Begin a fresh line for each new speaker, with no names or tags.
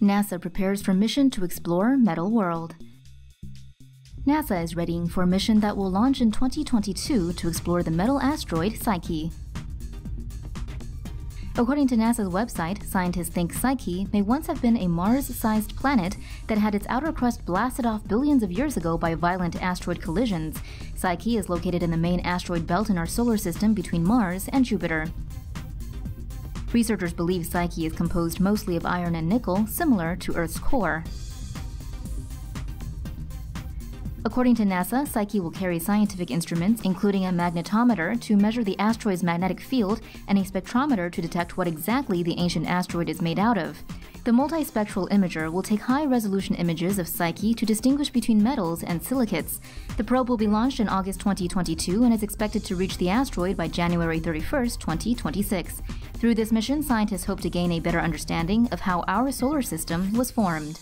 NASA prepares for mission to explore metal world. NASA is readying for a mission that will launch in 2022 to explore the metal asteroid Psyche. According to NASA's website, scientists think Psyche may once have been a Mars-sized planet that had its outer crust blasted off billions of years ago by violent asteroid collisions. Psyche is located in the main asteroid belt in our solar system between Mars and Jupiter. Researchers believe Psyche is composed mostly of iron and nickel, similar to Earth's core. According to NASA, Psyche will carry scientific instruments, including a magnetometer to measure the asteroid's magnetic field and a spectrometer to detect what exactly the ancient asteroid is made out of. The multispectral imager will take high resolution images of Psyche to distinguish between metals and silicates. The probe will be launched in August 2022 and is expected to reach the asteroid by January 31, 2026. Through this mission, scientists hope to gain a better understanding of how our solar system was formed.